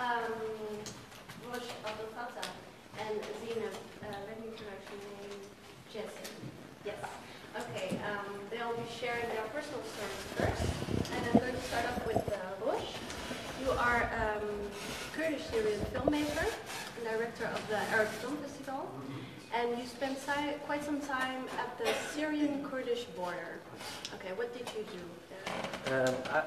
um, Rosh Abdelfatah and Zina, uh, let me pronounce your name, Jessie. Yes. Okay, um, they'll be sharing their personal stories first, and I'm going to start off with uh, Rosh. You are um, Kurdish Syrian filmmaker and director of the Arab Film Festival, and you spent si- quite some time at the Syrian Kurdish border. Okay, what did you do there? Um, I,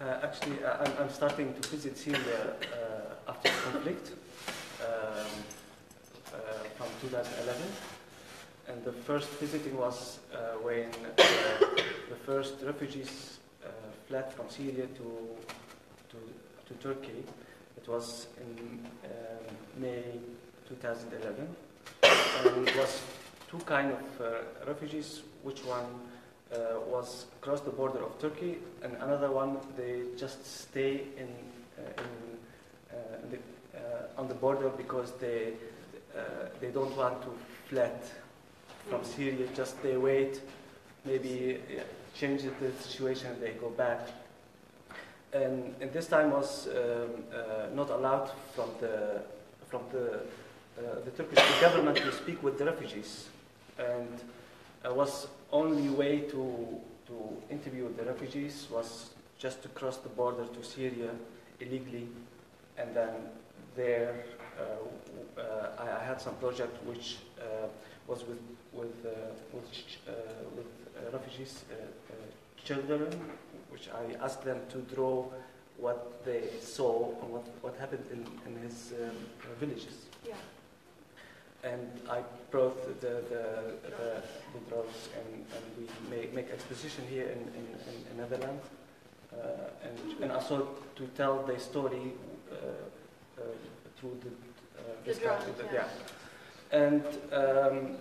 actually, I, I'm- I'm starting to visit Syria uh, after the conflict um, uh, from 2011. And the first visiting was uh, when uh, the first refugees uh, fled from Syria to, to, to Turkey. It was in um, May 2011. And it was two kind of uh, refugees, which one uh, was cross the border of Turkey, and another one they just stay in, uh, in, uh, in the, uh, on the border because they uh, they don't want to fled from Syria. Just they wait, maybe uh, change the situation, they go back. And, and this time was um, uh, not allowed from the from the uh, the Turkish government to speak with the refugees, and was only way to to interview the refugees was just to cross the border to Syria illegally, and then there uh, uh, I, had some project which uh, was with with uh, with, uh, with uh, refugees uh, uh, children, which I asked them to draw what they saw and what, what happened in, in his um, uh, villages Yeah. And I brought the the, the, the drawings and, and we make, make exposition here in, in, in, in Netherlands uh, and, and also to tell the story uh, uh, through the, uh, The this kind of- drawings, yeah. And um,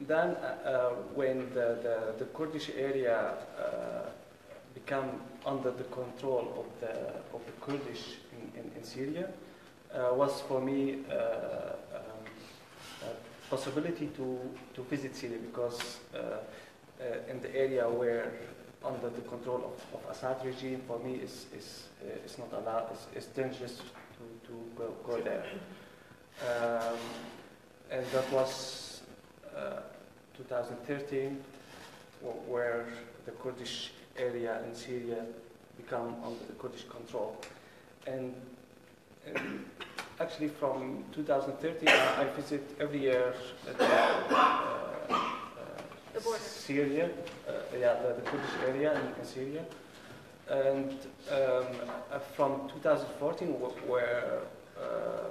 then uh, uh, when the, the, the Kurdish area uh, become under the control of the, of the Kurdish in, in, in Syria, uh, was for me possibility to, to visit Syria because uh, uh, in the area where under the control of, of Assad regime for me is, is, uh, is not allowed, it's, is dangerous to, to go, go there. Um, and that was uh, 2013 where the Kurdish area in Syria become under the Kurdish control. And, and actually from 2013 I, I visit every year uh, the, uh, The. Syria, uh, yeah, the, the Kurdish area in, Syria. And um, uh, from 2014 where uh,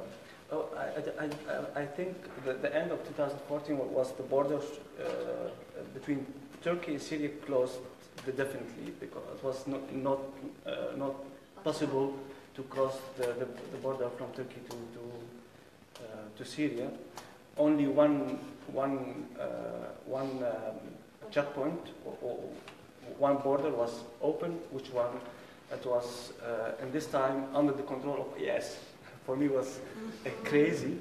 Oh, I, I, I, I think the, the end of 2014 was the border uh, between Turkey and Syria closed definitely because it was not not uh, not possible to cross the, the, the border from Turkey to to, uh, to Syria. Only one one uh, one um, checkpoint or, or one border was open, which one it was uh, in this time under the control of IS. For me was uh, crazy.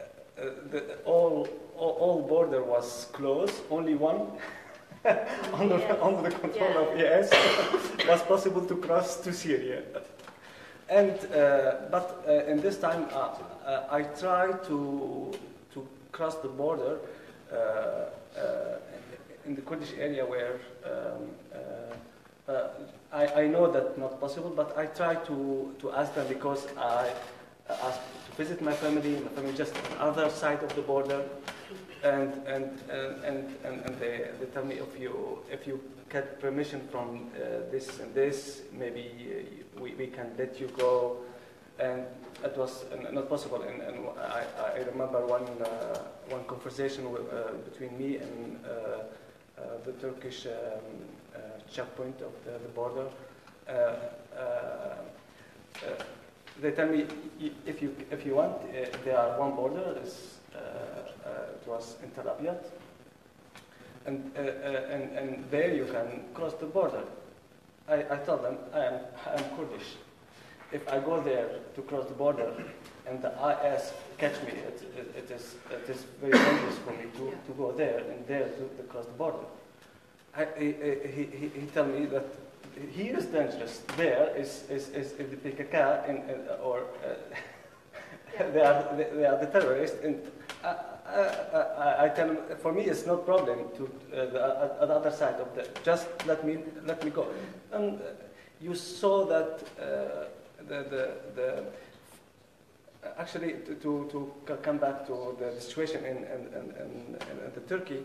Uh, the, all, all all border was closed. Only one under, Yeah. under the control of Yeah. IS was possible to cross to Syria. And uh, but uh, in this time, uh, uh, I tried to to cross the border uh, uh, in the Kurdish area where um, uh, uh, I, I know that not possible, but I try to to ask them because I asked to visit my family, my family just on the other side of the border, and and and and, and, they, they tell me if you if you get permission from uh, this and this, maybe uh, we, we can let you go. And it was not possible. And, and I, I remember one uh, one conversation with, uh, between me and uh, uh, the Turkish um, checkpoint of the, the border. They tell me if you if you want, there are one border. Uh, it was in Tel Abyad, and, uh, uh, and and there you can cross the border. I, I told them I am I am Kurdish. If I go there to cross the border, and the IS catch me, it, it, it is it is very dangerous for me to, to go there and there to, to cross the border. I, he, he, he, he tell me that here is dangerous. There is is is, is the PKK in, in, or uh, Yeah. they are they, they are the terrorists. And I, I, I, I tell for me, it's no problem to uh, the, uh, the other side of the. Just let me let me go. And uh, you saw that uh, the the the. Actually, to, to, to come back to the situation in, in, in, in, in the Turkey,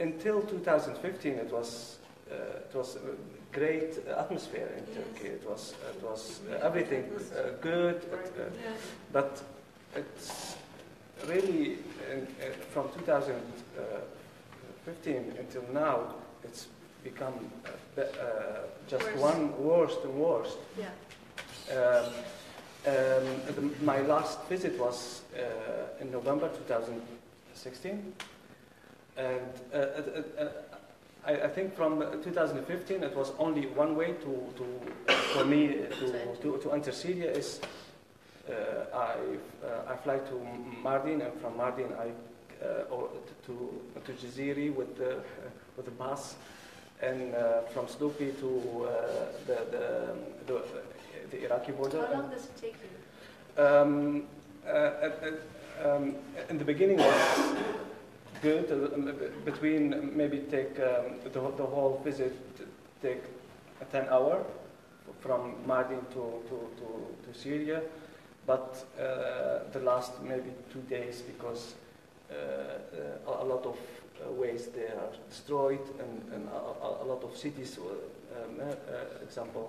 until 2015, it was uh, it was a great atmosphere in Yes. Turkey. It was it was uh, everything uh, good, it, uh, but it's really in, uh, from 2015 until now, it's become uh, uh, just Worse. one worse and worse. Yeah. Um, um, the, my last visit was uh, in November 2016, and uh, uh, uh, I, I think from 2015 it was only one way to, to for me to, to, to enter Syria is I uh, I fly to Mardin and from Mardin I uh, or to to Jaziri with the with the bus and uh, from Silopi to uh, the, the, the the Iraqi border. How long does it take you? Um, uh, uh, uh, um, in the beginning was good. uh, between maybe take um, the, whole- the whole visit take a 10 hour from Mardin to, to, to, to Syria, but uh, the last maybe two days because uh, uh, a lot of uh, ways they are destroyed and, and a, a- lot of cities. uh, Um, example,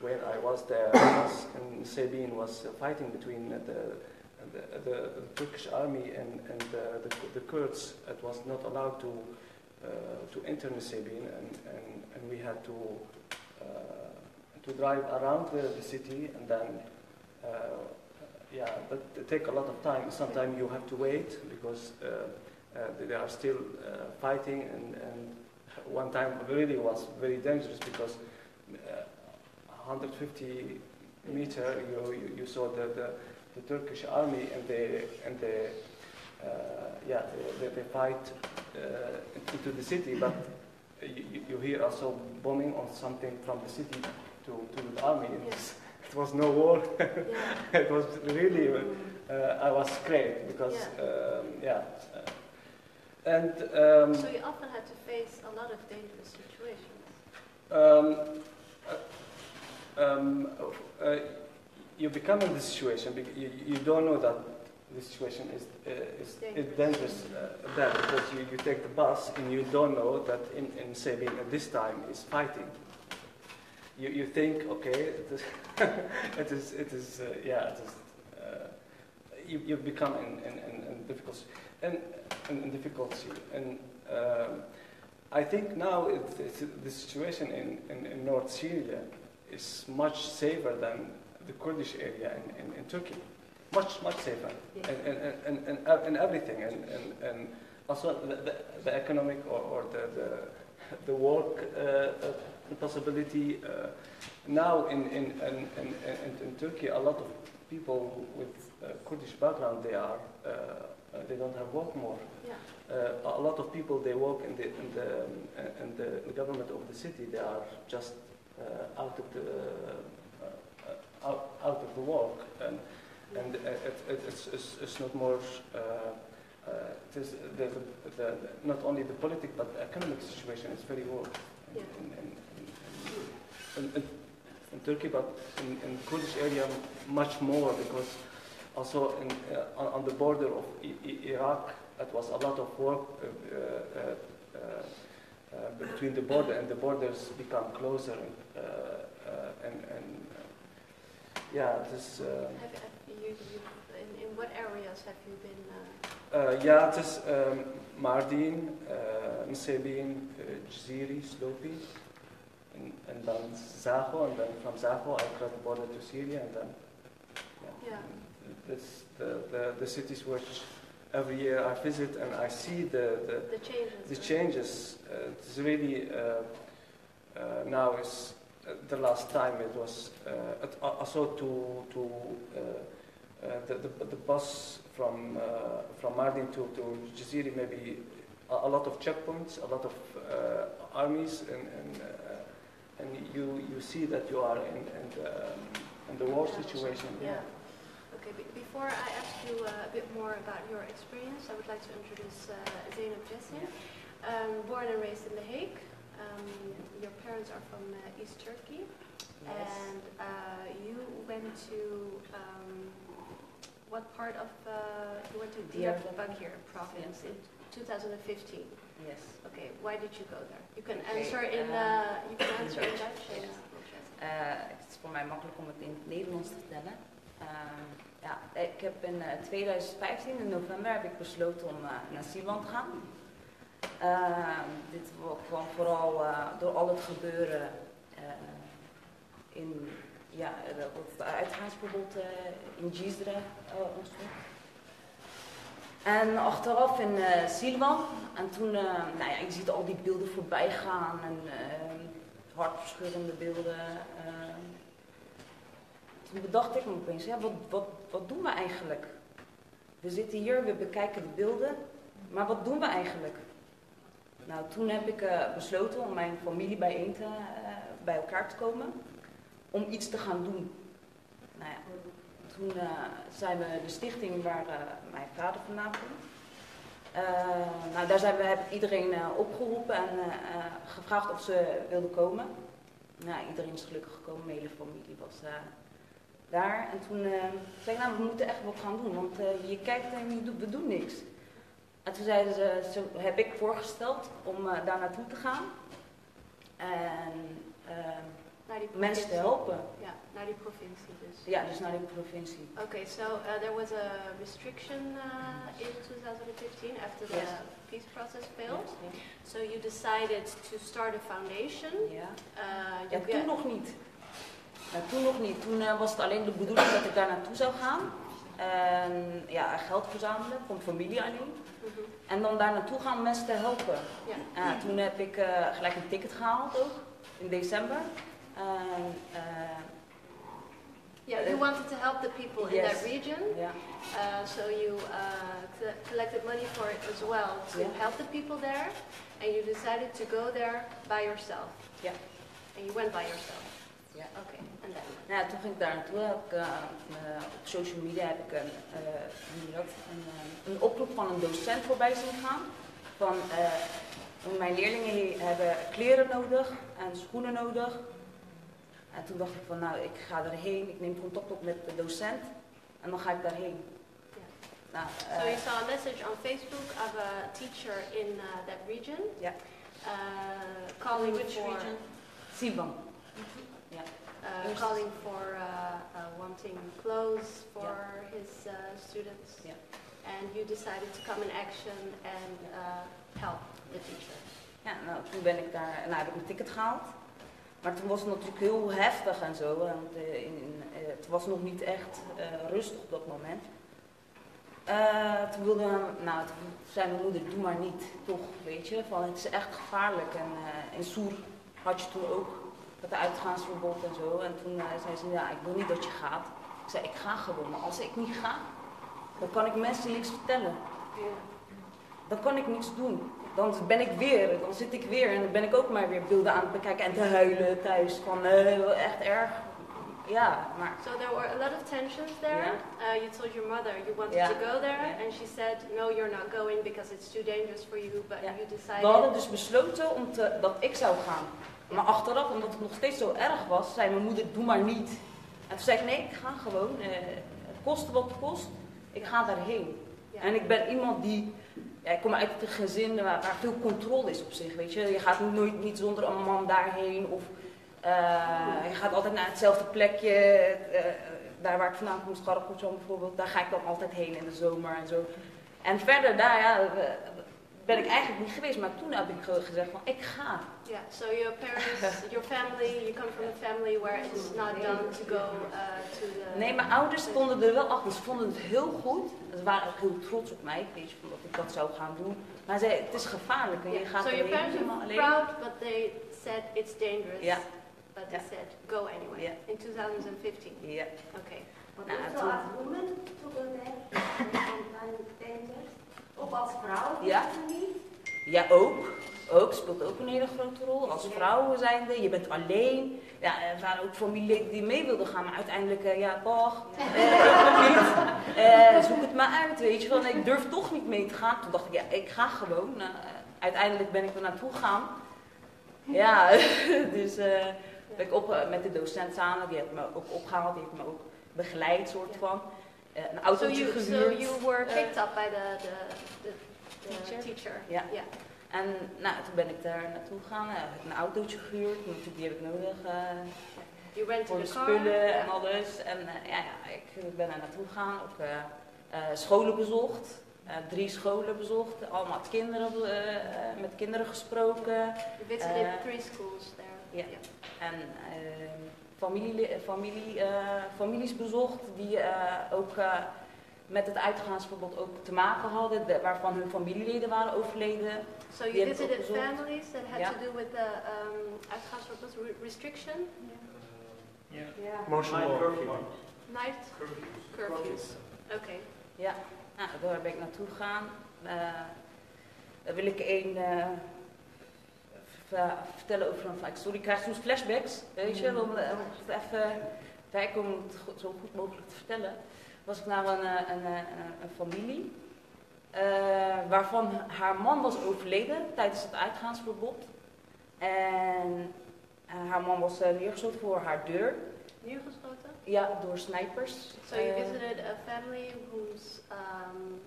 when I was there, was in Sabine was fighting between the, the, the, Turkish army and, and the, the, the Kurds. It was not allowed to uh, to enter Sabine, and, and, and we had to uh, to drive around the, the city, and then uh, yeah, but it take a lot of time. Sometimes you have to wait because uh, uh, they are still uh, fighting, and, and one time really was very dangerous because. Uh, 150 meter, you, you, you saw the, the, the Turkish army and they, and they, yeah, they, they fight into the city, but you, you- hear also bombing on something from the city to, to the army. Was, it was no war. Yeah. it was really, uh, I was scared because, Yeah. um, yeah. and um, So you often had to face a lot of dangerous situations. um, uh, um, uh, you become in this situation because you, you don't know that the situation is uh, is, Dangerous. dangerous uh, there because you, you take the bus and you don't know that in, in Sabine at this time is fighting. You, you think okay it is it is, it is uh, yeah it is uh, you, you become in, in, in, in difficulty and in, in difficulty and um, I think now it's, it's, the situation in, in, in North Syria is much safer than the Kurdish area in, in, Turkey. Much, much safer. Yeah. And, and, and, and, and, and everything. And, and, and also the, the, the economic or, or the, the, the work uh, uh, possibility. Uh, now in, in, in, in, in, in Turkey, a lot of people with uh, Kurdish background, they are, uh, uh, they don't have work more. Yeah. Uh, a lot of people they work in the in the um, uh, in the, the government of the city. They are just uh, out of the out, out of the work, and and it, it, it's, it's it's not more. Uh, uh, it is the, the, the, not only the political but the economic situation is very worse Yeah. In, in, in, Turkey, but in, in Kurdish area much more because also in, uh, on, on the border of I, I, Iraq, it was a lot of work uh, uh, uh, uh, between the border and the borders become closer. Uh, uh, and, and uh, yeah, this. Uh, Have, have you, you, in, in what areas have you been? Uh, uh, yeah, just um, Mardin, uh, Nsebin, uh, Jaziri, Silopi, and, and then Zaho, and then from Zaho I cross the border to Syria, and then Yeah. This, the, the, the cities which every year I visit and I see the, the, the changes. the changes. Uh, it's really uh, uh, now is uh, the last time it was uh, at- also to to uh, uh, the, the the bus from uh, from Mardin to to Jaziri maybe a, a lot of checkpoints, a lot of uh, armies and and, uh, and you you see that you are in in the, in the war situation. Yeah. Okay, be- before I ask you uh, a bit more about your experience, I would like to introduce uh, Zeynep Cesin. Um, born and raised in The Hague. Um, your parents are from uh, East Turkey. And uh, you went to um, what part of uh, you went to Diyarbakir province in 2015. Yes. Okay, why did you go there? You can Okay, answer in um, uh, you can answer in Dutch. English. Eh, het is voor mij makkelijk om het in het Nederlands te vertellen. Ehm, ja, ik heb in eh, 2015, in november, heb ik besloten om eh, naar Zeeland te gaan. Ehm, dit wa- kwam vooral eh, door al het gebeuren eh, in ja, eh, het uitgaansverbod eh, in Gizre eh, ontstond. En achteraf in Silwan. En toen, eh, nou ja, je ziet al die beelden voorbij gaan. En eh, hartverscheurende beelden. toen bedacht ik me opeens, ja, wat, wat, wat doen we eigenlijk? We zitten hier, we bekijken de beelden. Maar wat doen we eigenlijk? Nou, toen heb ik besloten om mijn familie bijeen te, bij elkaar te komen. Om iets te gaan doen. Nou ja, toen eh, zijn we de stichting waar eh, mijn vader vandaan komt. Eh, nou, daar zijn we, iedereen eh, opgeroepen en gevraagd of ze wilden komen. Nou, iedereen is gelukkig gekomen, mijn hele familie was daar. En toen zei ik, nou, we moeten echt wat gaan doen, want je kijkt en je doet, we doen niks. En toen zeiden ze, heb ik voorgesteld om daar naartoe te gaan. En mensen te helpen. Ja, naar die provincie dus. Ja, dus naar die provincie. Okay, so uh, there was a restriction uh, in 2015 after the Yes. peace process failed. So you decided to start a foundation. Ja. Uh, Ja, toen nog niet. Ja, toen nog niet. Toen eh, was het alleen de bedoeling dat ik daar naartoe zou gaan. En ja, geld verzamelen, van familie alleen. Mhm. En dan daar naartoe gaan mensen te helpen. Ja. Toen heb ik gelijk een ticket gehaald ook, in december. En, eh, Yeah, you wanted to help the people in that region, ja, uh, so you uh, co- collected money for it as well to Yeah. help the people there, and you decided to go there by yourself. Yeah. And you went by yourself. Ja. Okay, and then. Nou ja, toen ging ik daar naartoe. Heb ik, eh, eh, op social media heb ik een, eh, een, een oproep van een docent voorbij zien gaan. Van mijn leerlingen hebben kleren nodig en schoenen nodig. En toen dacht ik van nou, ik ga erheen, ik neem contact op met de docent en dan ga ik daarheen. Ja. Nou, So eh, you saw a message on Facebook of a teacher in uh, that region. Yeah. Uh, calling Which for region? Sivan. uh, Yes. calling for uh, uh, wanting clothes for his uh, students. Yeah. And you decided to come in action and uh, help the teacher. Ja, nou, toen ben ik daar, nou heb ik mijn ticket gehaald. Maar toen was het natuurlijk heel heftig en zo. Want eh, in, in, eh, het was nog niet echt eh, rustig op dat moment. Toen wilde, nou, toen zei mijn moeder, doe maar niet, toch, weet je. Van, het is echt gevaarlijk. En in Soer had je toen ook het uitgaansverbod en zo. En toen zei ze, ja, ik wil niet dat je gaat. Ik zei, ik ga gewoon. Maar als ik niet ga, dan kan ik mensen niks vertellen dan kan ik niks doen. Dan ben ik weer, dan zit ik weer en dan ben ik ook maar weer beelden aan het bekijken en te huilen thuis. Van eh, echt erg. Ja, maar So there were a lot of tensions there. Yeah. Uh, you told your mother you wanted Yeah. to go there, Yeah. and she said, "No, you're not going because it's too dangerous for you." But you decided. we hadden dus besloten om te, dat ik zou gaan. Maar achteraf, omdat het nog steeds zo erg was, zei mijn moeder, doe maar niet. En toen zei ik, nee, ik ga gewoon. eh, het kost wat het kost. Ik ga daarheen. En ik ben iemand die, ja, ik kom uit een gezin waar, waar veel controle is op zich, weet je. Je gaat nooit niet zonder een man daarheen of eh, je gaat altijd naar hetzelfde plekje. eh, daar waar ik vandaan kom, Scharregoedzoom bijvoorbeeld, daar ga ik dan altijd heen in de zomer en zo. En verder daar, ja, eh, ben ik eigenlijk niet geweest, maar toen heb ik ge- gezegd van, ik ga. Yeah. So your parents, your family, you come from a family where it's not done to go uh, to the. Nee, mijn ouders stonden er wel achter. Ze vonden het heel goed. Ze waren ook heel trots op mij, weet je, omdat ik dat zou gaan doen. Maar ze het is gevaarlijk en je Yeah. gaat So er your parents were alleen. proud, but they said it's dangerous. Yeah. But they Yeah. said go anyway. Yeah. In 2015. Ja. Okay. But Nou, also toen- as women to go there and dangerous. Ook als vrouw Ja. is het niet. Ja, ook. ook, speelt ook een hele grote rol. Als vrouw zijnde, je bent alleen. Ja, er waren ook familieleden die mee wilden gaan, maar uiteindelijk, eh, ja, dag, eh, niet. Eh, zoek het maar uit, weet je wel. En ik durf toch niet mee te gaan. Toen dacht ik, ja, ik ga gewoon. Nou, eh, uiteindelijk ben ik er naartoe gegaan. Ja, dus eh, ben ik op, met de docent samen, die heeft me ook opgehaald, die heeft me ook begeleid, soort van. Eh, een So autootje so gehuurd. you were Uh, picked up by the, the Teacher? teacher. Ja. En nou, toen ben ik daar naartoe gegaan, heb ik een autootje gehuurd, natuurlijk die heb ik nodig eh, rented voor de spullen en alles. En eh, ja, ja, ik ben er naartoe gegaan, ook eh, scholen bezocht, drie scholen bezocht, allemaal kinderen, met kinderen gesproken. Visited Uh, three schools there. ja. En familie, familie, families bezocht die ook met het uitgaansverbod ook te maken hadden, de- waarvan hun familieleden waren overleden. So you visited families that had to do with the um, uitgaansverbod re- restriction, Ja. Martial Night law. curfew. night curfews. Okay. Ja, nou, daar ben ik naartoe gegaan. Eh daar wil ik een eh, ver- vertellen over een. Sorry, ik krijg soms flashbacks, weet je, om, om het even bijkomen om het zo goed mogelijk te vertellen. Was ik naar een, eh, een, eh, een familie, eh, waarvan haar man was overleden tijdens het uitgaansverbod. En haar man was neergeschoten voor haar deur, Neergeschoten. ja, door snipers. So you visited a family whose um,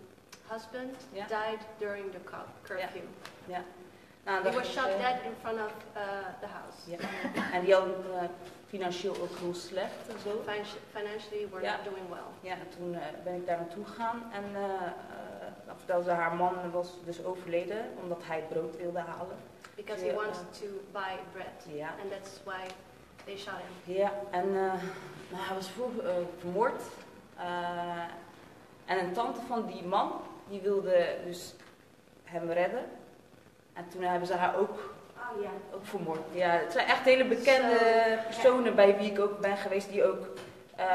husband Ja. died during the cu- curfew. nou, He dat was shot eh, dead in front of uh, the house. Ja. En die hadden eh, financieel ook heel slecht en zo. Financi- Financially, we're Ja. not doing well. Ja, en toen eh, ben ik daar naartoe gegaan en eh eh, dan vertelde ze haar man was dus overleden omdat hij het brood wilde halen. Because he Ja. wanted to buy bread. Ja, And that's why they shot him. ja en eh, nou, hij was vroeg, eh, vermoord. Eh, en een tante van die man, die wilde dus hem redden. En toen hebben ze haar ook, Oh yeah. ook vermoord. Ja, het zijn echt hele bekende personen bij wie ik ook ben geweest die ook... eh,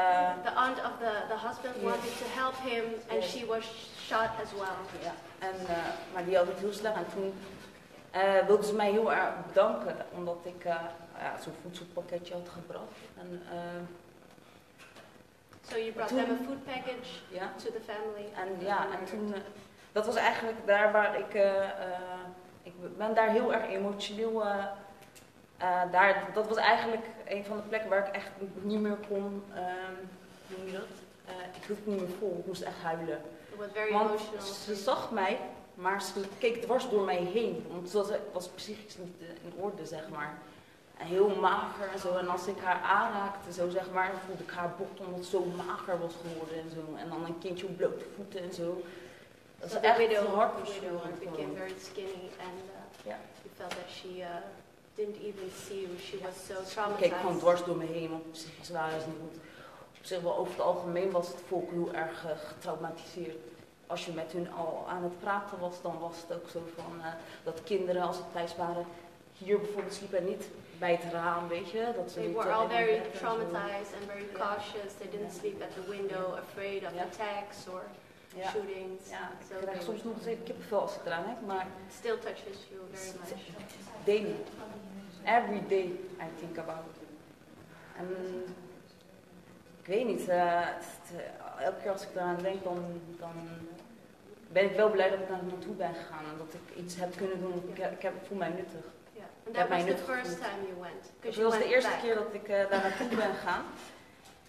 The aunt of the, the husband Yes. wanted to help him and Yes. she was shot as well. Ja, en, eh, maar die had het heel slecht. En toen eh wilden ze mij heel erg bedanken, omdat ik ja, zo'n voedselpakketje had gebracht. En, So you brought Toen- them a food package ja, to the family. en, ja, en toen, dat was eigenlijk daar waar ik, ik ben daar heel erg emotioneel, eh, eh, daar, dat was eigenlijk een van de plekken waar ik echt niet meer kon, ehm, hoe noem je dat? Eh, ik hield het niet meer vol, ik moest echt huilen. Very Want emotional. ze zag mij, maar ze keek dwars door mij heen. Want ze was, was psychisch niet in orde, zeg maar. En heel mager en zo. En als ik haar aanraakte, zo zeg maar, voelde ik haar bot omdat ze zo mager was geworden en zo. En dan een kindje op blote voeten en zo. Dat is echt widow, hartverscheurend widower became very skinny and uh, Ja. you felt that she uh, didn't even see you. She was so Ze keek gewoon traumatized. dwars door me heen, want psychisch waren ze niet goed. Op zich wel over het algemeen was het volk heel erg eh, getraumatiseerd. Als je met hun al aan het praten was, dan was het ook zo van eh, dat kinderen als ze thuis waren hier bijvoorbeeld sliepen en niet bij het raam, weet je. Dat ze They niet, were eh, all very traumatized and very cautious. They didn't Ja. sleep at the window, afraid of attacks or Ja, shootings. ja ik krijg soms nog eens even kippenvel als ik eraan heb, maar it still touches you very much. daily, every day I think about it. En ik weet niet, eh, het- eh, elke keer als ik eraan denk, dan, dan ben ik wel blij dat ik daar naartoe ben gegaan en dat ik iets heb kunnen doen. Ik, ik, heb, ik voel mij nuttig. Yeah. And that was the first time you went. You was de eerste back. keer dat ik eh, daar naartoe ben gegaan.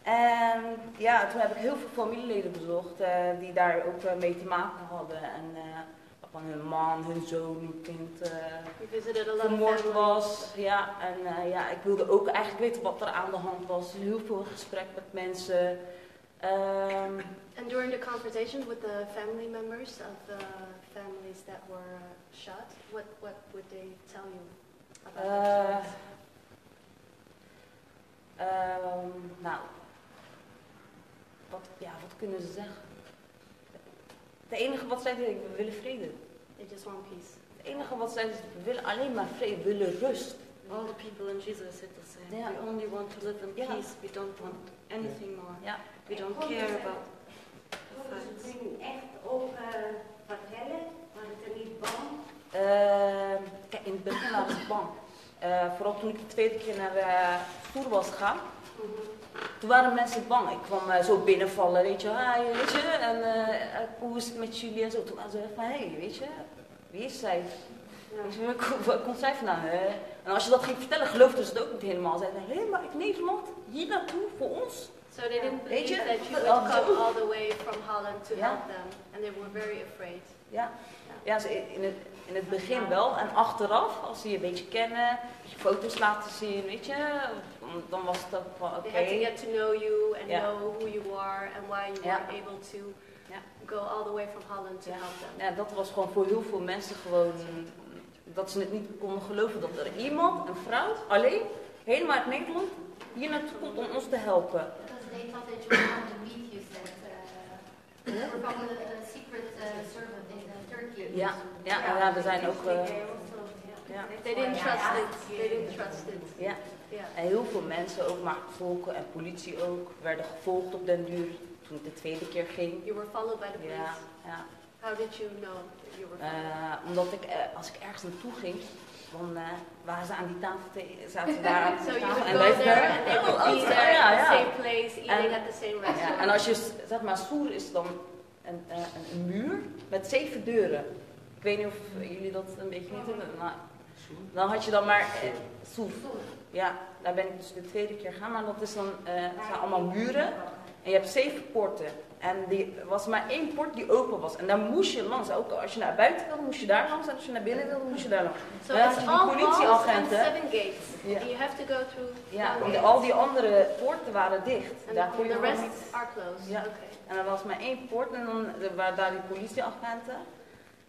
En ja, toen heb ik heel veel familieleden bezocht eh, die daar ook eh, mee te maken hadden. En eh, van hun man, hun zoon, hun kind vermoord was. Ja, en ja, ik wilde ook eigenlijk weten wat er aan de hand was. Heel veel gesprek met mensen. Ehm, And during the conversation with the family members of the families that were uh, shot, what, what would they tell you about ehm, nou, wat, ja, wat kunnen ze zeggen? Het enige wat zij deden, we willen vrede. They just want peace. Het enige wat zij we willen alleen maar vrede, we willen rust. All the people in Jesus said the same. Yeah. We only want to live in Yeah. peace. We don't want anything more. Ja. We don't care about Konden ze echt ook eh, vertellen? Waren ze niet bang? Ehm, kijk, in het begin waren ze bang. Eh, vooral toen ik de tweede keer naar uh, was gegaan. Toen waren mensen bang. Ik kwam eh, zo binnenvallen, weet je, hi, weet je, en eh, hoe is het met jullie en zo. Toen waren ze van, hé, hey, weet je, wie is zij? Je, waar ko- waar komt zij vandaan? hè? En als je dat ging vertellen, geloofden ze het ook niet helemaal. Ze zeiden, helemaal uit Nederland, hier naartoe, voor ons? So they didn't Weet believe je, that you would come all the way from Holland to Ja. help them, and they were very afraid. Ja, ja ze- in, het, in het begin wel. En achteraf, als ze je een beetje kennen, je foto's laten zien, weet je, dan- was het ook van, oké. They had to get to know you and Ja. know who you are and why you Ja. were able to Ja. go all the way from Holland to help them. Ja, dat was gewoon voor heel veel mensen gewoon, dat ze het niet konden geloven dat er iemand, een vrouw, alleen, helemaal uit Nederland, hier naartoe komt om ons te helpen. Because they thought that you were from the meat you said. Uh, the, the secret uh, servant in uh, Turkey. Ja, ja, ja, er zijn ook, eh, ja, They didn't trust it. They didn't trust it. ja. En heel veel mensen, ook maar volken en politie ook, werden gevolgd op den duur toen ik de tweede keer ging. You were followed by the police. Ja, ja. How did you know you were followed? Eh, omdat ik, eh, als ik ergens naartoe ging, dan eh, waren ze aan die tafel, te- zaten ze daar aan so tafel. go wij- Oh, oh, ja. same place, eating En- at the same Ja, restaurant. en als je, zeg maar, stoer is dan een, eh, een, een muur met zeven deuren. Ik weet niet of jullie dat een beetje niet hebben, maar dan had je dan maar soer. Ja, daar ben ik dus de tweede keer gaan, maar dat is dan, eh, het zijn allemaal muren en je hebt zeven poorten. En die was maar één poort die open was. En daar moest je langs. Ook als je naar buiten wilde, moest je daar langs. En als je naar binnen wilde, moest je daar langs. So it's die politieagenten. seven gates. You have to go through Ja, gate. al die andere poorten waren dicht. And Daar kon je the rest niet are closed. Ja. Okay. En er was maar één poort en dan er waren daar die politieagenten.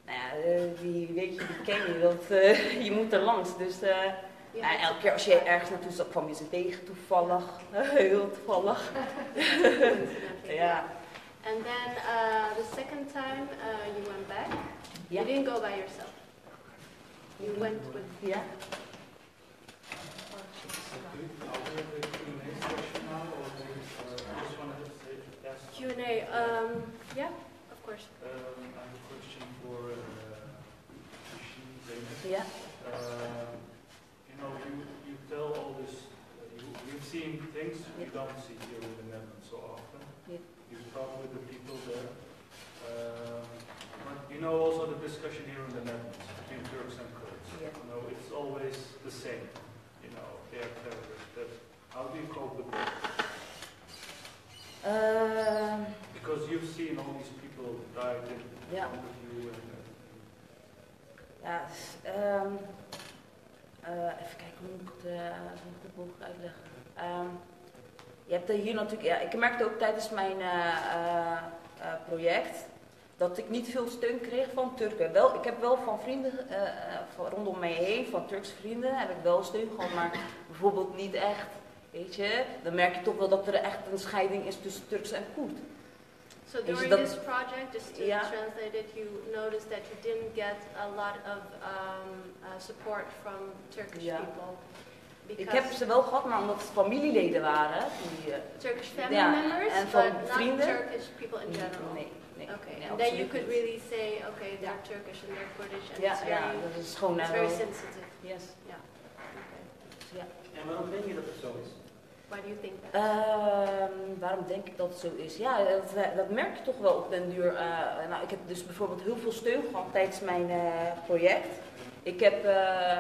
Nou ja, eh, die weet je, die ken je, dat, eh, je moet er langs. Dus eh, To elke keer als je ergens naartoe zat, kwam je ze tegen toevallig. Heel toevallig. Ja. And then uh, the second time uh, you went back, Ja. you didn't go by yourself. You went with. Ja. Q and A. Um, yeah, of course. Um, I have a question for uh, Christine Zeynep. You, you've things you don't see here in the Netherlands so often. Yeah. You talk with the people there. Um, But you know also the discussion here in the Netherlands between Turks and Kurds. Yeah. You know, it's always the same, you know, they are terrorists. But how do you cope with that? Ehm, Because you've seen all these people died in Ja. front of you and, and ja, s- ehm, eh, even kijken hoe ik het eh, zo goed mogelijk uitleggen. Ehm, je hebt er hier natuurlijk, ja, ik merkte ook tijdens mijn eh, eh, eh, project dat ik niet veel steun kreeg van Turken. Wel, ik heb wel van vrienden van rondom mij heen, van Turkse vrienden, heb ik wel steun gehad, maar bijvoorbeeld niet echt. Weet je, dan merk je toch wel dat er echt een scheiding is tussen Turks en Koerd. So during dat- this project, just to Ja. translate it, you noticed that you didn't get a lot of um, uh, support from Turkish people. Ik heb ze wel gehad, maar omdat het familieleden waren. Die, eh, Turkish family Ja, members, en van but not vrienden? Turkish people in general. Nee, nee. Okay, nee, and then you could really say, okay, they're Turkish and they're Kurdish, and Ja, it's ja, very, dat is gewoon it's very sensitive. Yes. Okay. Ja. En waarom denk je dat het zo is? Why do you think that? Ehm, waarom denk ik dat het zo is? Ja, dat, dat merk je toch wel op den duur. eh, nou, ik heb dus bijvoorbeeld heel veel steun gehad tijdens mijn eh, project. Ik heb, eh, eh,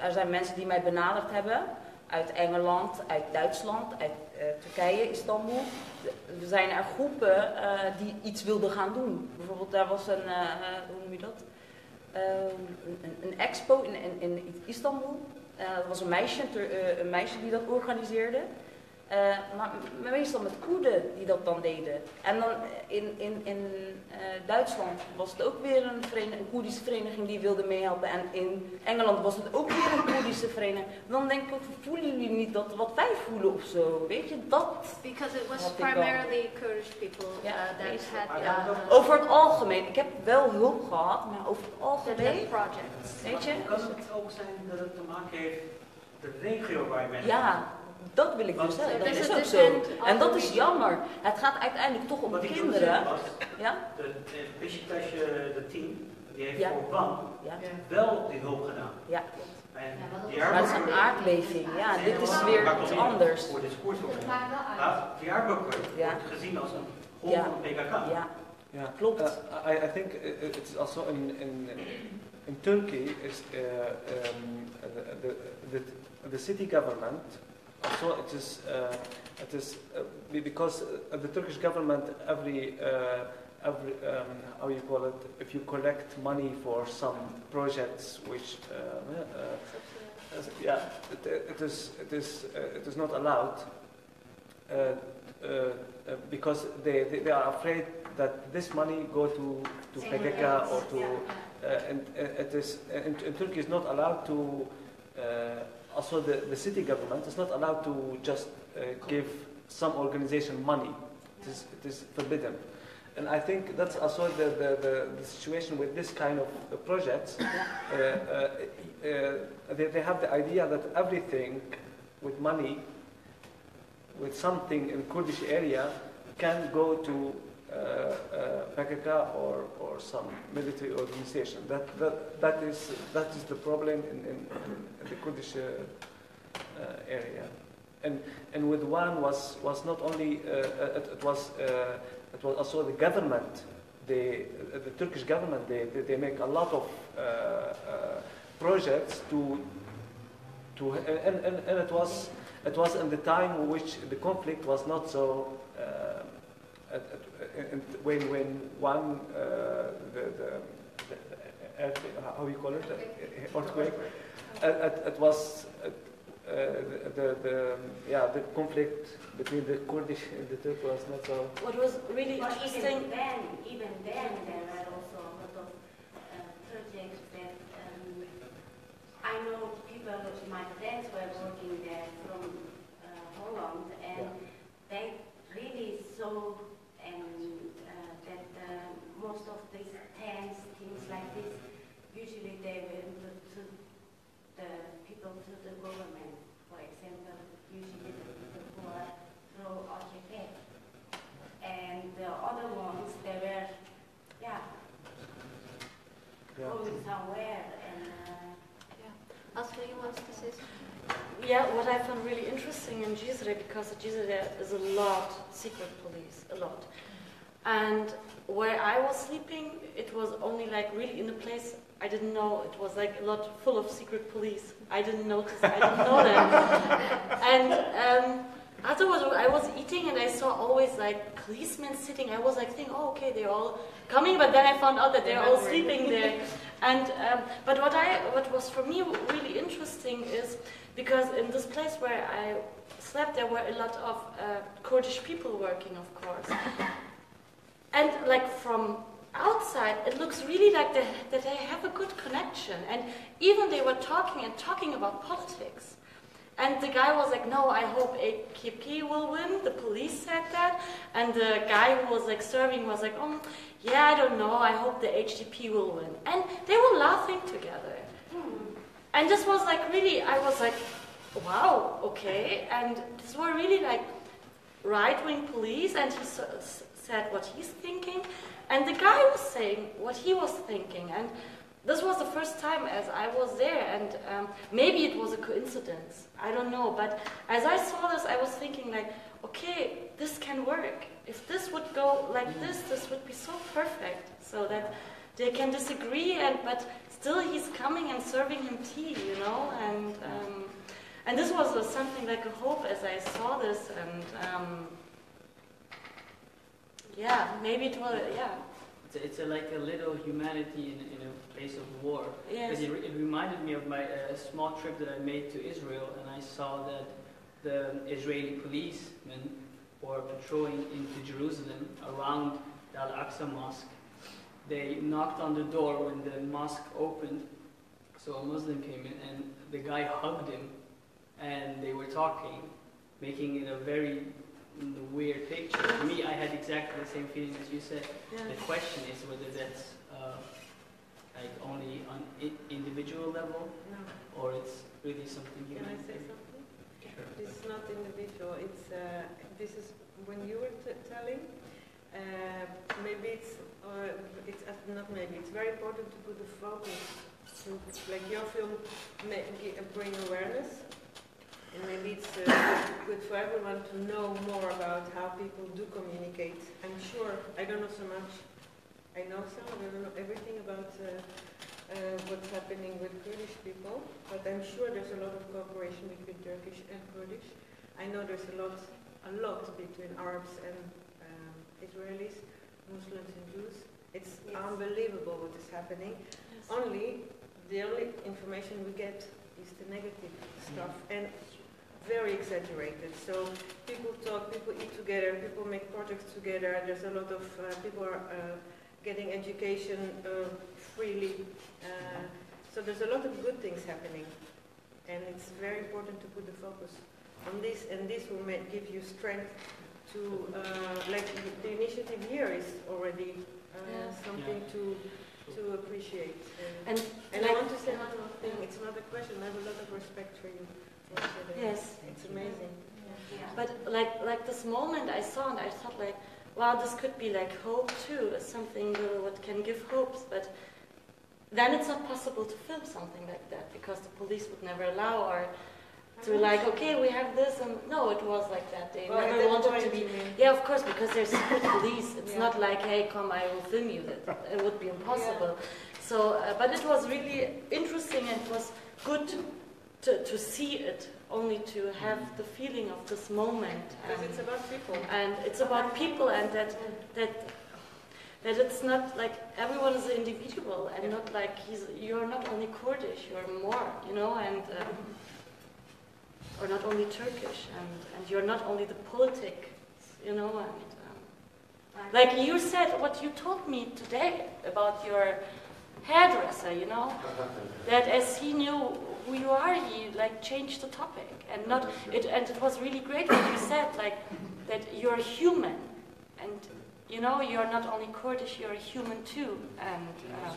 er zijn mensen die mij benaderd hebben. Uit Engeland, uit Duitsland, uit eh, Turkije, Istanbul. Er zijn er groepen die iets wilden gaan doen. Bijvoorbeeld daar was een, hoe noem je dat? Ehm, een, een- expo in, in, in Istanbul. Dat was een meisje, een meisje die dat organiseerde. Eh, maar meestal met Koerden die dat dan deden. En dan in, in, in eh, Duitsland was het ook weer een, verenig- een Koerdische vereniging die wilde meehelpen. En in Engeland was het ook weer een Koerdische vereniging. Dan denk ik voelen jullie niet dat wat wij voelen of zo? Weet je, dat... Because it was primarily Kurdish people uh, Ja, that had uh, uh, Over het algemeen, ik heb wel hulp gehad, maar over het algemeen... projects. Weet je? Kan het ook zijn dat het te maken heeft de regio waar je bent? Ja, dat wil ik dus zeggen. Dat There's is a ook zo. different En dat is jammer. Het gaat uiteindelijk toch om kinderen. Ja? de, de Besiktasje, de team, die heeft Ja. voor BAM Ja. wel die hulp gedaan. Ja, En Ja, maar het is een aardbeving. Ja, dit is weer iets anders. Voor discours op Het maakt wel uit. Ja, die aardbeving Ja. wordt gezien als een golf Ja. van de PKK. Ja, Yeah. Klopt. Uh, I, I think i- i- it's also in in, in Turkey is uh, um, the, the, the the city government also it is uh, it is uh, because uh, the Turkish government every uh, every um, how you call it if you collect money for some projects which uh, uh, yeah it, it is it is uh, it is not allowed uh, uh, uh, because they, they, they are afraid that this money go to to PKK or to uh, and it is in, in Turkey is not allowed to uh, also the, the city government is not allowed to just uh, give some organization money. It is, it is forbidden. And I think that's also the, the, the, the situation with this kind of uh, projects. Uh, uh, uh, they, they have the idea that everything with money with something in Kurdish area can go to uh, uh, or, or some military organization. That, that, that, is, that is the problem in, in, in the Kurdish uh, uh, area. And, and with one was, was not only, uh, uh, it, it, was, uh, it was also the government, they, uh, the Turkish government, they, they, they make a lot of projects to, to and, and, and it was it was in the time which the conflict was not so at, and when when one uh, the, the, the earthquake, how you call it? Uh, earthquake. Uh, it, it was uh, the, the, the yeah the conflict between the Kurdish and the Turk was not so What was really But interesting, even then, even then, there were also a lot of uh, projects that um, I know people, my friends were working there from uh, Holland, and they really saw and uh, that uh, most of these tents, things like this, usually they were input to the people to the government. For example, usually the people who are pro AKP. And the other ones, they were, yeah, yeah. going somewhere and, uh, Asma, you want to say something? yeah, what I found really interesting in Cizre, because Cizre is a lot secret police, a lot. And where I was sleeping, it was only like really in a place I didn't know. It was like a lot full of secret police. I didn't notice. I didn't know that. And um, afterwards, I was eating and I saw always like policemen sitting. I was like thinking, oh, okay, they're all coming. But then I found out that they're all sleeping there. And um, but what I what was for me really interesting is because in this place where I slept, there were a lot of uh, Kurdish people working, of course. And like from outside, it looks really like they, that they have a good connection. And even they were talking and talking about politics. And the guy was like, no, I hope AKP will win. The police said that. And the guy who was like serving was like, oh, yeah, I don't know. I hope the HDP will win. And they were laughing together. Hmm. And this was like really, I was like, wow, okay. And these were really like right-wing police, and he said what he's thinking, and the guy was saying what he was thinking, and this was the first time as I was there, and um, maybe it was a coincidence. I don't know, but as I saw this, I was thinking like, okay, this can work. If this would go like this, this would be so perfect, so that they can disagree, and but still he's coming and serving him tea, you know, and. Um, and this was uh, something like a hope as I saw this, and um, yeah, maybe it was, yeah, It's, a, it's a, like a little humanity in, in a of war. yes, it, re- it reminded me of my uh, small trip that I made to Israel, and I saw that the Israeli policemen were patrolling into Jerusalem around the Al Aqsa Mosque. They knocked on the door when the mosque opened, so a Muslim came in, and the guy hugged him, and they were talking, making it a very mm, weird picture. For me, I had exactly the same feeling as you said. yeah. The question is whether that's uh, like only on I- individual level or it's really something Can I say something? Sure. This is not individual. It's uh, this is when you were t- telling. Uh, maybe it's or it's uh, not maybe. It's very important to put the focus to, like your film, uh, bring awareness. And maybe it's uh, good for everyone to know more about how people do communicate. I'm sure, I don't know so much. I know some, I don't know everything about uh, uh, what's happening with Kurdish people, but I'm sure there's a lot of cooperation between Turkish and Kurdish. I know there's a lot, a lot between Arabs and um, Israelis, Muslims and Jews. It's Yes. unbelievable what is happening. Only, the only information we get is the negative stuff and very exaggerated. So people talk, people eat together, people make projects together. There's a lot of uh, people are uh, getting education uh, freely. Uh, so there's a lot of good things happening, and it's very important to put the focus on this. And this will make, give you strength to, uh, like the initiative here is already uh, Yeah. something to to appreciate. And And I like- want to say one more thing. It's not a question. I have a lot of respect for you. for what you're doing. Yes. It's amazing. But like like this moment I saw and I thought like, wow, this could be like hope too, something what can give hopes. But then it's not possible to film something like that because the police would never allow or to like, okay, we have this and no, it was like that. They Well, never wanted to be. Yeah, of course, because there's secret police. It's Yeah. not like, hey, come, I will film you. That it would be impossible. So, uh, but it was really interesting and it was good to, to, to see it, only to have the feeling of this moment. Because and- it's about people. and it's about people and that that that it's not like everyone is an individual and not like he's you're not only Kurdish you're more you know and um, or not only Turkish and and you're not only the politic you know and um, like you said what you told me today about your hairdresser you know that as he knew who you are he like changed the topic and not it and it was really great what you said like that you're human and you know you're not only Kurdish you're a human too and um,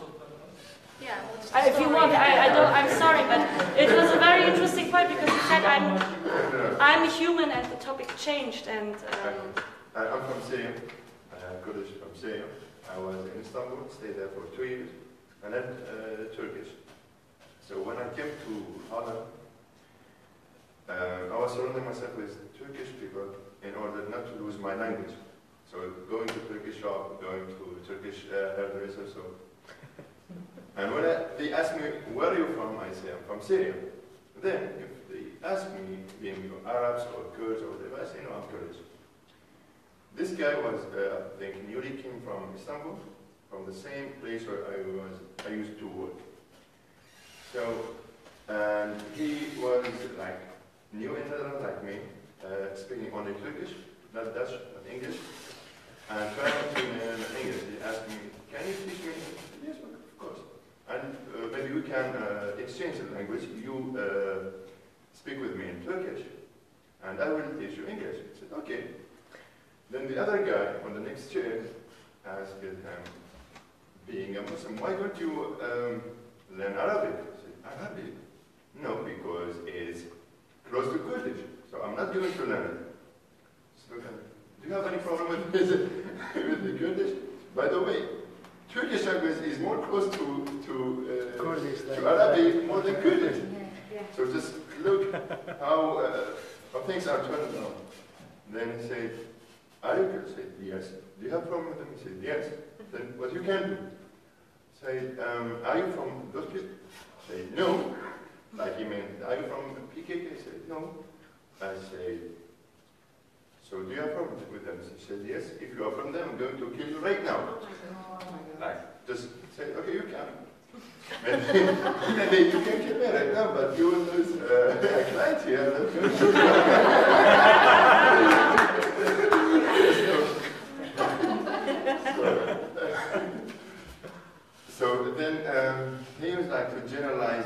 Yeah. what's I- if you want I, I don't I'm sorry but it was a very interesting point because you said I'm I'm a human and the topic changed and um, I- I'm from Syria, uh, Kurdish from Syria. I was in Istanbul, stayed there for two years, and then uh, Turkish. So when I came to Holland, uh, I was surrounding myself with Turkish people in order not to lose my language. So going to Turkish shop, going to Turkish uh, hairdresser, so. And when I, they ask me, where are you from? I say, I'm from Syria. Then, if they ask me, being you Arabs or Kurds or whatever, I say, no, I'm Kurdish. This guy was, uh, I think, newly came from Istanbul, from the same place where I was, I used to work. So, and he was like new in Netherlands, like me, uh, speaking only Turkish, not Dutch, not English, and trying to learn English. He asked me, "Can you teach me?" English?" Yes, of course. And uh, maybe we can uh, exchange the language. You uh, speak with me in Turkish, and I will teach you English. I said, "Okay." Then the other guy on the next chair asked him, being a Muslim, why don't you um, learn Arabic? I said, Arabic? No, because it's close to Kurdish, so I'm not going to learn it. So, do you have any problem with, with the Kurdish? By the way, Turkish language is more close to, to, uh, Kurdish to than- Arabic more than Kurdish. So just look how, uh, how things are turned around. Then he said, are you Kurdish? I said, yes. Do you have a problem with them? He said, yes. Then what you can do? Say, um, are you from those people? Say, no. Like he meant, are you from the PKK? I said, no. I say, so do you have problems with them? She said, yes. If you are from them, I'm going to kill you right now. Like, just say, okay, you can. Maybe you can kill me right now, but you will lose uh, a client here. So then um, he was like to generalize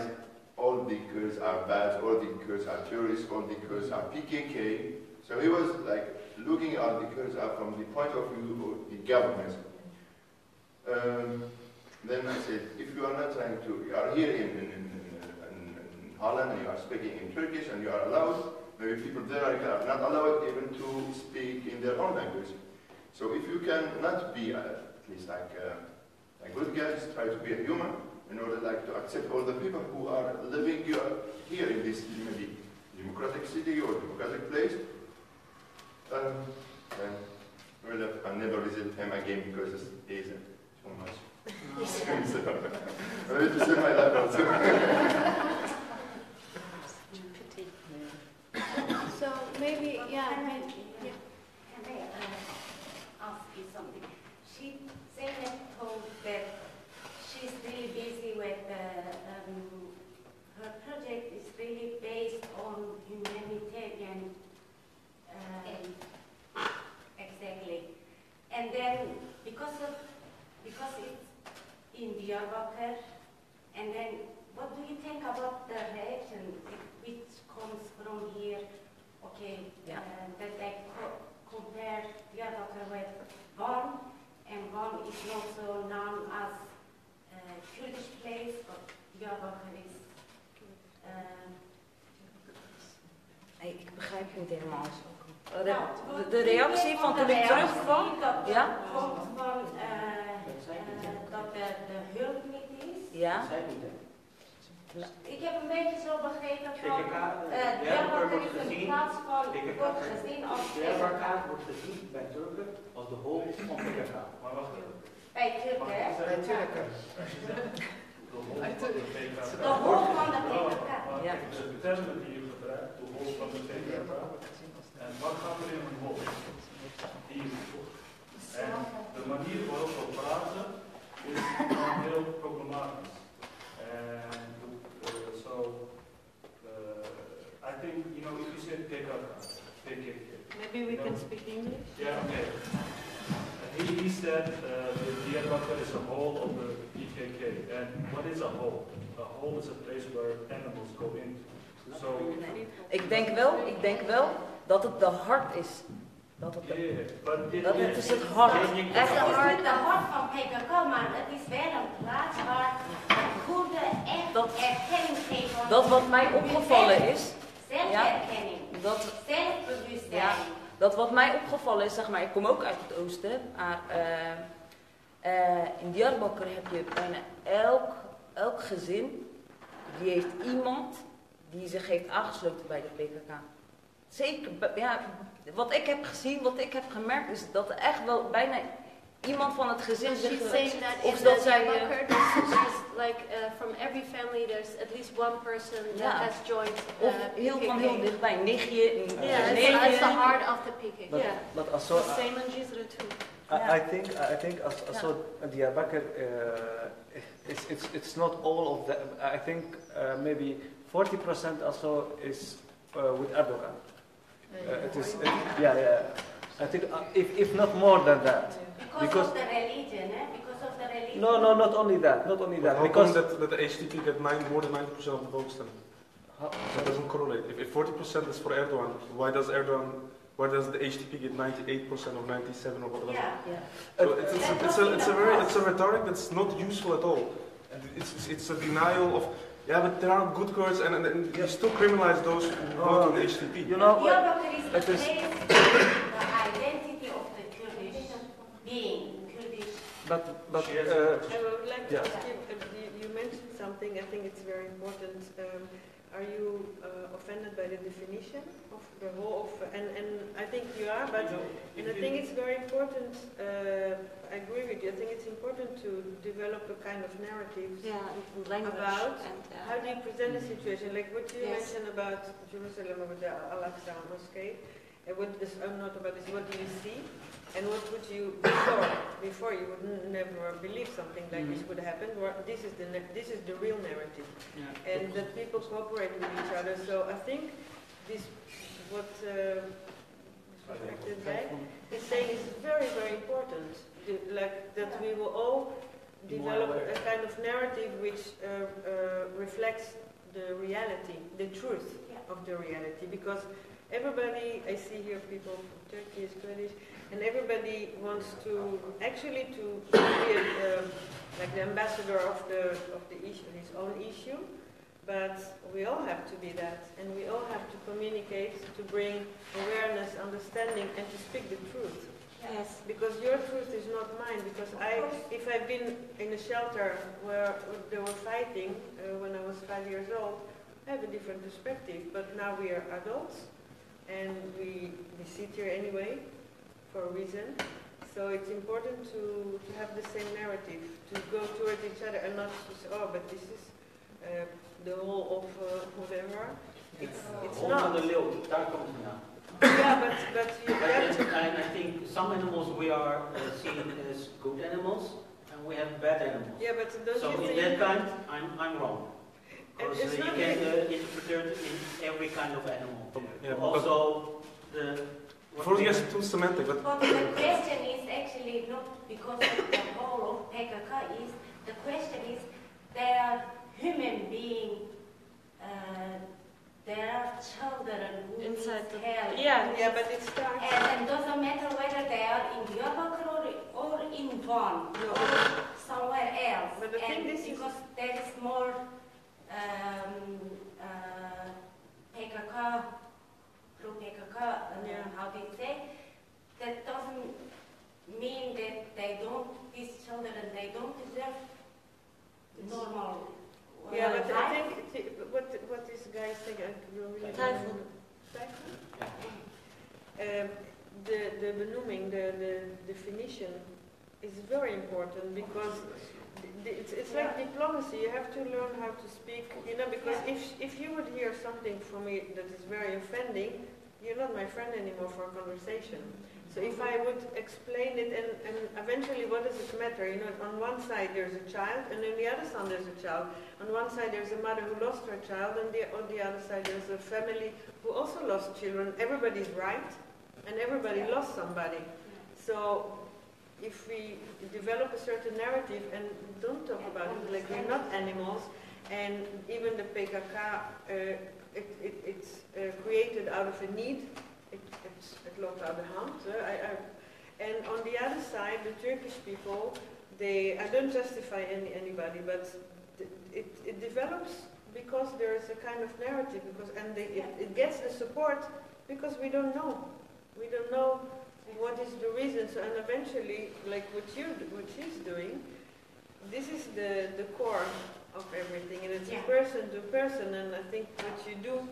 all the Kurds are bad, all the Kurds are terrorists, all the Kurds are PKK. So he was like looking at the Kurds from the point of view of the government. Um, then I said, if you are not trying to, you are here in, in, in, in, Holland and you are speaking in Turkish and you are allowed, maybe people there are not allowed even to speak in their own language. So if you can not be, uh, at least like uh, a good guy, try to be a human, in order like to accept all the people who are living here, here in this maybe democratic city or democratic place. Um, and well, I'll never visit him again because it's easy too much. so, I need to save my life also. So maybe, yeah, I- maybe, yeah. Can I uh, ask you something? She Zeynep told that she's really busy with, um, her project is really based on humanitarian, um, exactly. And then because of, because it's in Diyarbakir, and then what do you think Diyarbakir is. Uh, Nee, ik begrijp je niet helemaal. nou, De, de reactie van toen ik terugkwam, Dat Ja? komt van eh, eh, dat de, de hulp niet is. ja? Ik heb een beetje zo begrepen van. Eh eh, is een gezien, plaats van. Wordt gezien als. Diyarbakir wordt gezien bij Turken als de hoofd van PKK. Maar wacht even. Bij Turken, hè? Bij Turken. De hol van de van de Ja. Termen die je gebruikt, de hol van de PKK. En wat gaat er in een hol? Die En de manier waarop we praten is heel problematisch. En uh, so, uh, I think, you know, if you say PKK, PKK, Maybe we can speak English? yeah, okay. And he, he said uh, the Diyarbakir is a hole of the PKK. And what is a hole? A hole is a place where animals go into. So, ik denk wel, ik denk wel dat het de hart is. Dat het, yeah, dat het is het hart. Het is het hart. niet de hart van PKK, maar het is wel een plaats waar Koerden echt Dat- erkenning geven. Dat wat mij opgevallen is, Zelferkenning, dat, zelfbewustzijn. Ja. dat wat mij opgevallen is, zeg maar, ik kom ook uit het oosten, maar eh, eh, in Diyarbakir heb je bijna elk, elk gezin, die heeft iemand die zich heeft aangesloten bij de PKK. Zeker, ja, wat ik heb gezien, wat ik heb gemerkt, is dat er echt wel bijna iemand van het gezin in of dat zij... eh, like uh, from every family, there's at least one person that has joined uh, Of heel van heel PKK. dichtbij, Nichtje, Yeah, Nichtje. it's the heart of the PKK. But, Yeah. but also, The same in Cizre too. I, I think I think as- also Diyarbakir uh, it's, it's it's not all of the. I think uh, maybe 40% also is uh, with Erdogan. Uh, it is it, yeah yeah. I think uh, if if not more than that. Because, Because- of the religion, eh? Because of the religion. No no not only that not only that How because come that, that the HDP get nine, more than 90% of the votes then? How- That doesn't correlate. If, if 40% is for Erdogan, why does Erdogan, why does the HDP get 98% or 97 or whatever? Yeah. So it's, it's, a, it's, a, it's, a very, it's a rhetoric that's not useful at all. And It's, it's, it's a denial of, yeah, but there are good Kurds and, and, and you still criminalize those who vote on the HDP. you know what? Diyarbakir is the it is- identity of the Kurdish being, Kurdish. but but She has a uh. I would like to Yeah. ask you, uh, you, you mentioned something, I think it's very important. Um, are you uh, offended by the definition of the whole of, and, and I think you are, but, You know, and I think it's very important, uh, I agree with you, I think it's important to develop a kind of narrative. Yeah, language. About and, uh, How do you present the situation? Like what you Yes. mentioned about Jerusalem with the Al-Aqsa Mosque, and what this, I'm not about this, what do you see? And what would you, before, before you would n- never believe something like this Mhm. would happen, or this is the, this is the real narrative. Yeah. And that people cooperate with each other, so I think this, what, uh, this reflected guy is saying is very, very important. The- Like, that we will all develop a kind of narrative which uh, uh, reflects the reality, the truth Yeah. of the reality. Because everybody, I see here people from Turkey, Kurdish, and everybody wants to actually to be a, um, like the ambassador of the of the issue, his own issue. But we all have to be that, and we all have to communicate to bring awareness, understanding, and to speak the truth. Yes. Because your truth is not mine, because I, if I've been in a shelter where they were fighting uh, when I was five years old, I have a different perspective, but now we are adults, and we, we sit here anyway, for a reason. So it's important to, to have the same narrative, to go towards each other and not to say, oh, but this is uh, the whole of uh, whatever. It's, it's not. de leeuw, daar komt het. Yeah, but, but you have to and I think some animals we are uh, seen as good animals, and we have bad animals. Yeah, but don't So in that kind, I'm, I'm wrong. And Because it's you not can uh, interpret it in every kind of animal. Yeah, but Also, the... what before we we- too semantic, but But the question is actually not because of the whole of PKK is, the question is, they are human being, uh, there are children who need Inside the- help. Yeah. Yeah, but it starts... And, and doesn't matter whether they are in Diyarbakir or, or in Van No, or somewhere else. But the and thing is- because there is more um, uh, PKK, pro PKK, uh, Yeah. how do you say? That doesn't mean that they don't, these children, they don't deserve normal uh, Yeah, but I think, th- what, what this guy is saying, I really... Tayfun. Tayfun? Um, the, the benoeming, the, the definition is very important because it's, it's like diplomacy, you have to learn how to speak, you know, because if, if you would hear something from me that is very offending, you're not my friend anymore for a conversation. So if I would explain it and, and eventually what does it matter? You know, on one side there's a child and on the other side there's a child. On one side there's a mother who lost her child and the, on the other side there's a family who also lost children. Everybody's right and everybody lost somebody. So if we develop a certain narrative and don't talk about it like we're not animals and even the PKK, uh, it, it, it's uh, created out of a need. It, it's, it loopt out the hand. Uh, and on the other side, the Turkish people, they, I don't justify any, anybody, but it, it develops because there is a kind of narrative, because, and they, it, it gets the support because we don't know. We don't know what is the reason. So, and eventually, like what you, what she's doing, this is the, the core of everything, and it's Yeah. a person to person, and I think what you do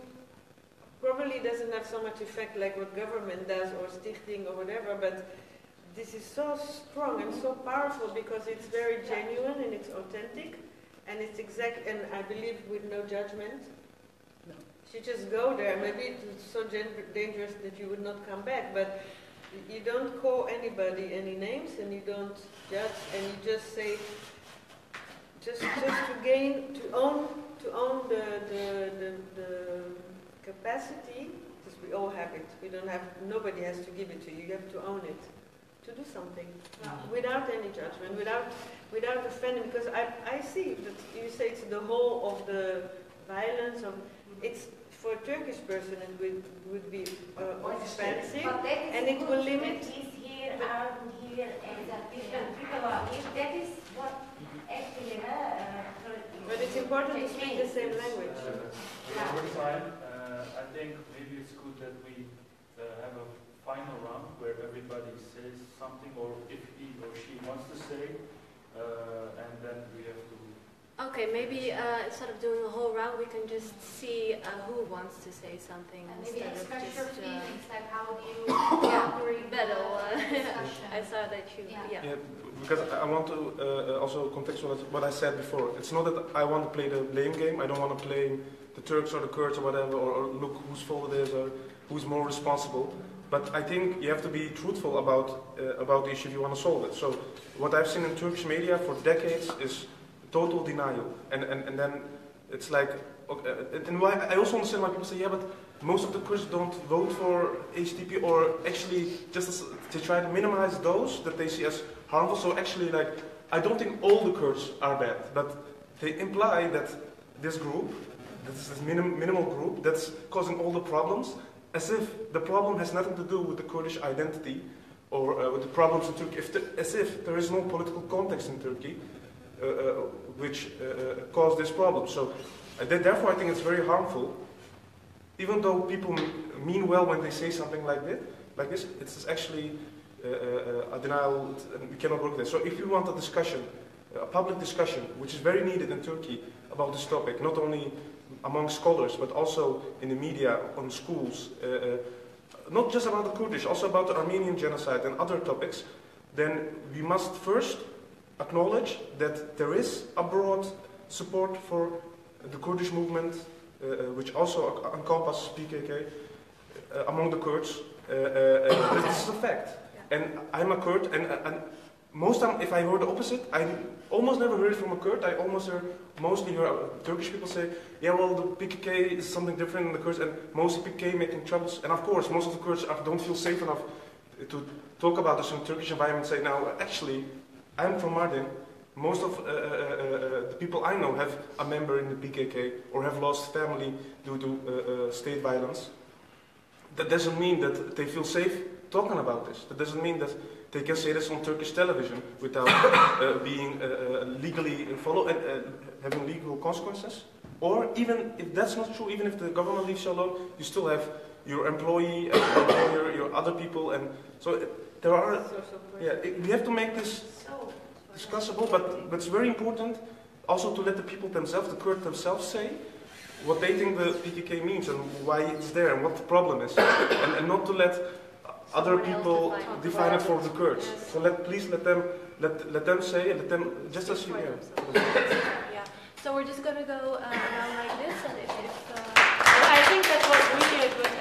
probably doesn't have so much effect like what government does or stichting or whatever, but this is so strong and so powerful because it's very genuine and it's authentic and it's exact and I believe with no judgment. You just go there. Maybe it's so gen- dangerous that you would not come back, but you don't call anybody any names and you don't judge and you just say just just to gain to own to own the the, the, the capacity because we all have it. We don't have nobody has to give it to you. You have to own it to do something mm-hmm. without any judgment without without offending because I, I see that you say it's the whole of the violence of it's for a Turkish person it would would be uh, offensive But that is and it good will limit is here, out here, and that different people are here. That is what actually, uh, uh, but it's important to speak the same language Uh, Over time, uh, I think maybe it's good that we uh, have a final round where everybody says something, or if he or she wants to say, uh, and then we have to. Okay, maybe uh, instead of doing a whole round, we can just see uh, who wants to say something And maybe instead of express your just uh, feelings, like how you yeah, agree battle. Uh. I saw that you, Yeah. yeah. Yeah, because I I want to uh, uh, also contextualize what I said before. It's not that I want to play the blame game. I don't want to play the Turks or the Kurds or whatever, or, or look whose fault it is or who's more responsible. But I think you have to be truthful about uh, about the issue if you want to solve it. So what I've seen in Turkish media for decades is total denial, and and, and then it's like. Okay, uh, and why I also understand why people say, yeah, but most of the Kurds don't vote for HDP, or actually just as, to try to minimize those that they see as harmful. So actually, like, I don't think all the Kurds are bad, but they imply that this group, this is minim, minimal group, that's causing all the problems, as if the problem has nothing to do with the Kurdish identity or uh, with the problems in Turkey, if the, as if there is no political context in Turkey which uh, uh, this problem. So uh, therefore, I think it's very harmful even though people mean well when they say something like this, like this, it's actually uh, uh, a denial, we cannot work there. So if we want a discussion, a public discussion, which is very needed in Turkey about this topic, not only among scholars, but also in the media, on schools, uh, uh, not just about the Kurdish, also about the Armenian genocide and other topics, then we must first acknowledge that there is a broad support for the Kurdish movement, uh, uh, which also encompasses PKK, uh, among the Kurds. Uh, uh, uh, this is a fact. And I'm a Kurd, and, and most time, if I heard the opposite, I almost never heard it from a Kurd. I almost hear, mostly hear Turkish people say, yeah, well, the PKK is something different than the Kurds, and mostly PKK making troubles. And of course, most of the Kurds don't feel safe enough to talk about this in Turkish environment. Say, now, actually, I'm from Mardin. Most of uh, uh, uh, uh, the people I know have a member in the PKK or have lost family due to uh, uh, state violence. That doesn't mean that they feel safe talking about this. That doesn't mean that they can say this on Turkish television without uh, being uh, uh, legally followed and uh, having legal consequences. Or even if that's not true, even if the government leaves you alone, you still have your employee, and your your other people, and so there are. Yeah, it, we have to make this discussable, but, but it's very important also to let the people themselves, the Kurds themselves, say what they think the PKK means and why it's there and what the problem is, and, and not to let other people define it for the Kurds. So let please let them let let them say let them just as you yeah. Yeah. So we're just gonna go uh, around like this, and if, if uh, I think that was really a good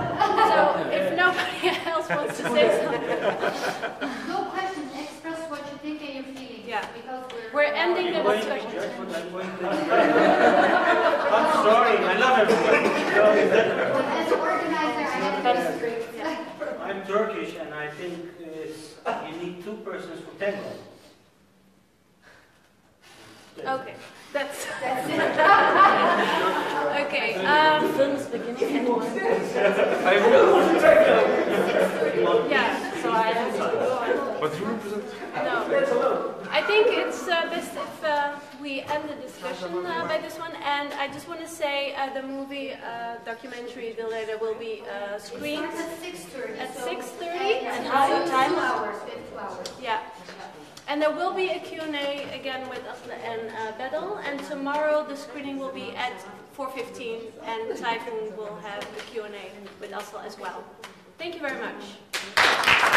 ending. So if nobody else wants to say something, No questions, express what you think and your feelings. Yeah. Because we're. we're ending the I'm going to discussion. I'm going to I'm sorry, I love everybody. As an organizer, I have to be strict. I'm Turkish and I think it's, you need two persons for tango. Okay, that's That's it. okay. The Um, film is beginning and I will. yeah. So I have to go on. But you represent. No. I think it's uh, best if uh, we end the discussion uh, by this one. And I just want to say uh, the movie uh, documentary The Letter will be uh, screened. at six thirty. At so- 6:30? Yeah, And so how two hours, we two hours. Yeah. And there will be a Q&A again with Aslı and uh, Bedel. And tomorrow the screening will be at 4.15 and Tayfun will have the Q&A with Aslı as well. Thank you very much.